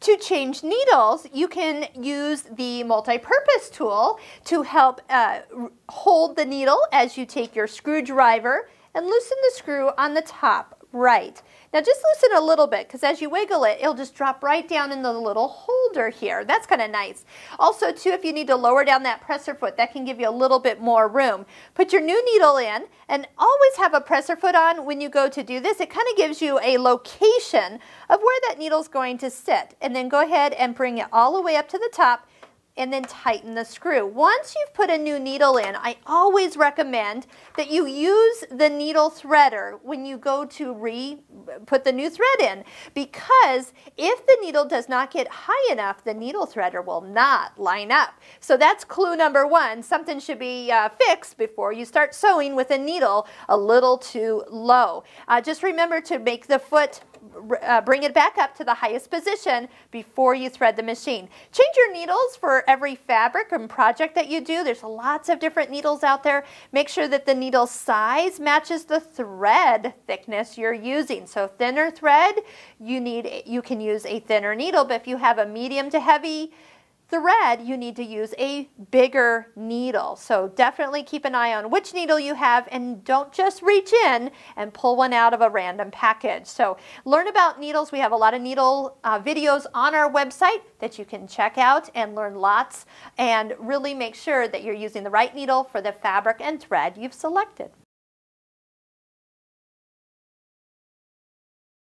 To change needles, you can use the multi-purpose tool to help uh, hold the needle as you take your screwdriver and loosen the screw on the top right. Now just loosen a little bit because as you wiggle it, it'll just drop right down in the little holder here. That's kind of nice. Also too, if you need to lower down that presser foot, that can give you a little bit more room. Put your new needle in and always have a presser foot on when you go to do this. It kind of gives you a location of where that needle is going to sit. And then go ahead and bring it all the way up to the top and then tighten the screw. Once you've put a new needle in, I always recommend that you use the needle threader when you go to re put the new thread in because if the needle does not get high enough, the needle threader will not line up. So that's clue number one. Something should be uh, fixed before you start sewing with a needle a little too low. Uh, just remember to make the foot uh, bring it back up to the highest position before you thread the machine. Change your needles for every fabric and project that you do. There's lots of different needles out there. Make sure that the needle size matches the thread thickness you're using. So thinner thread, you need you can use a thinner needle, but if you have a medium to heavy thread, you need to use a bigger needle. So definitely keep an eye on which needle you have and don't just reach in and pull one out of a random package. So learn about needles. We have a lot of needle uh, videos on our website that you can check out and learn lots and really make sure that you're using the right needle for the fabric and thread you've selected.